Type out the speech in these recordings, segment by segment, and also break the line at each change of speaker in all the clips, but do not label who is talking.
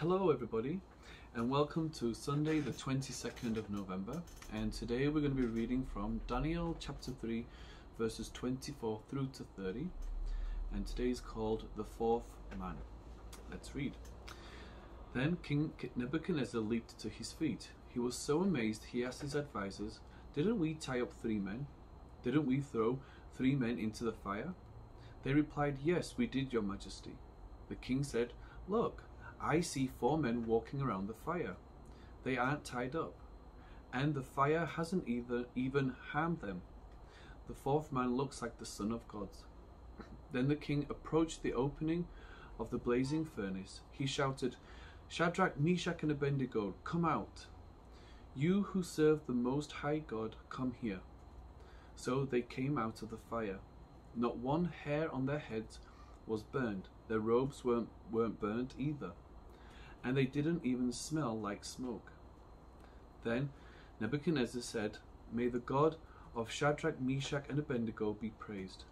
Hello, everybody, and welcome to Sunday, the 22nd of November. And today we're going to be reading from Daniel chapter 3, verses 24 through to 30. And today is called The Fourth Man. Let's read. Then King Nebuchadnezzar leaped to his feet. He was so amazed he asked his advisers, Didn't we tie up three men? Didn't we throw three men into the fire? They replied, Yes, we did, Your Majesty. The king said, Look, I see four men walking around the fire. They aren't tied up, and the fire hasn't either even harmed them. The fourth man looks like the Son of God. Then the king approached the opening of the blazing furnace. He shouted, Shadrach, Meshach, and Abednego, come out. You who serve the Most High God, come here. So they came out of the fire. Not one hair on their heads was burned. Their robes weren't, weren't burnt either and they didn't even smell like smoke. Then Nebuchadnezzar said, May the God of Shadrach, Meshach, and Abednego be praised.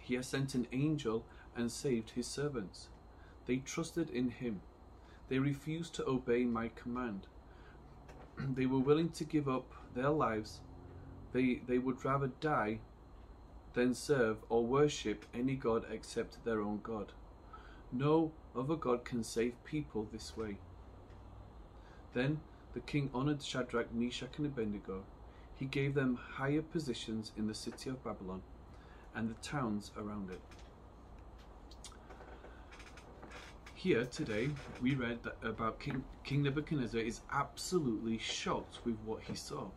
He has sent an angel and saved his servants. They trusted in him. They refused to obey my command. they were willing to give up their lives. They, they would rather die than serve or worship any god except their own God. No other God can save people this way. Then the king honored Shadrach, Meshach, and Abednego. He gave them higher positions in the city of Babylon and the towns around it. Here today, we read that about King, King Nebuchadnezzar is absolutely shocked with what he saw.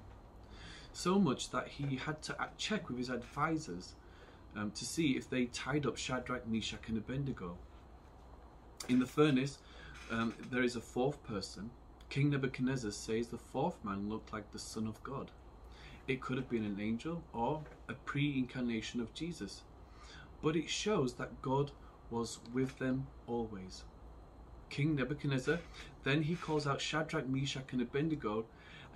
So much that he had to check with his advisors um, to see if they tied up Shadrach, Meshach, and Abednego. In the furnace, um, there is a fourth person. King Nebuchadnezzar says the fourth man looked like the Son of God. It could have been an angel or a pre incarnation of Jesus. But it shows that God was with them always. King Nebuchadnezzar, then he calls out Shadrach, Meshach, and Abednego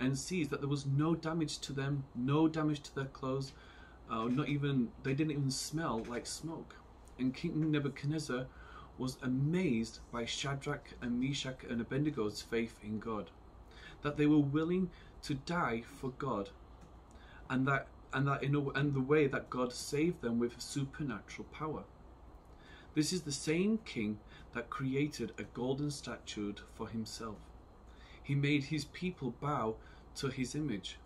and sees that there was no damage to them, no damage to their clothes, uh, not even, they didn't even smell like smoke. And King Nebuchadnezzar was amazed by Shadrach and Meshach and Abednego's faith in God, that they were willing to die for God, and that and that in a, and the way that God saved them with supernatural power. This is the same king that created a golden statue for himself. He made his people bow to his image.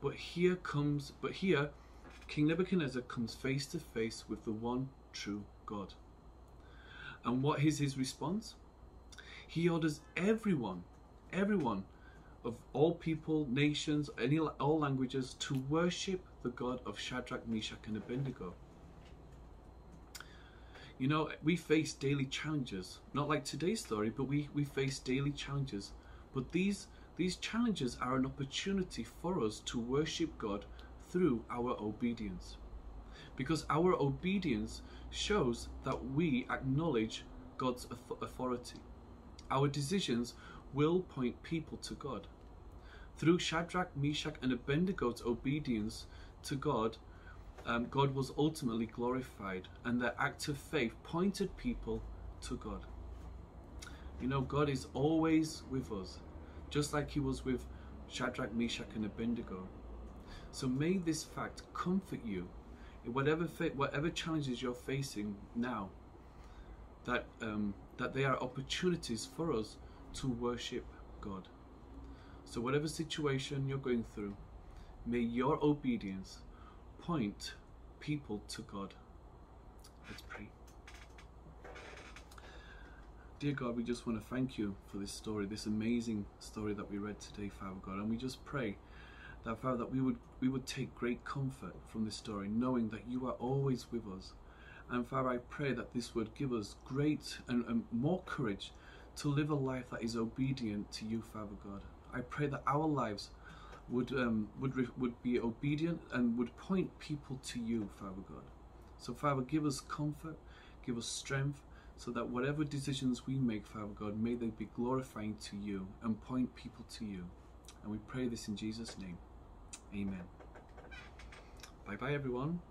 But here comes but here King Nebuchadnezzar comes face to face with the one true God. And what is his response? He orders everyone, everyone of all people, nations, any all languages to worship the God of Shadrach, Meshach, and Abednego. You know, we face daily challenges, not like today's story, but we, we face daily challenges. But these these challenges are an opportunity for us to worship God through our obedience because our obedience shows that we acknowledge God's authority. Our decisions will point people to God. Through Shadrach, Meshach, and Abednego's obedience to God, um, God was ultimately glorified, and their act of faith pointed people to God. You know, God is always with us, just like He was with Shadrach, Meshach, and Abednego. So may this fact comfort you whatever whatever challenges you're facing now, that um, that they are opportunities for us to worship God. So whatever situation you're going through, may your obedience point people to God. Let's pray. Dear God, we just want to thank you for this story, this amazing story that we read today, Father God, and we just pray that Father, that we would we would take great comfort from this story, knowing that you are always with us. And Father, I pray that this would give us great and, and more courage to live a life that is obedient to you, Father God. I pray that our lives would um, would would be obedient and would point people to you, Father God. So, Father, give us comfort, give us strength, so that whatever decisions we make, Father God, may they be glorifying to you and point people to you. And we pray this in Jesus' name. Amen. Bye bye, everyone.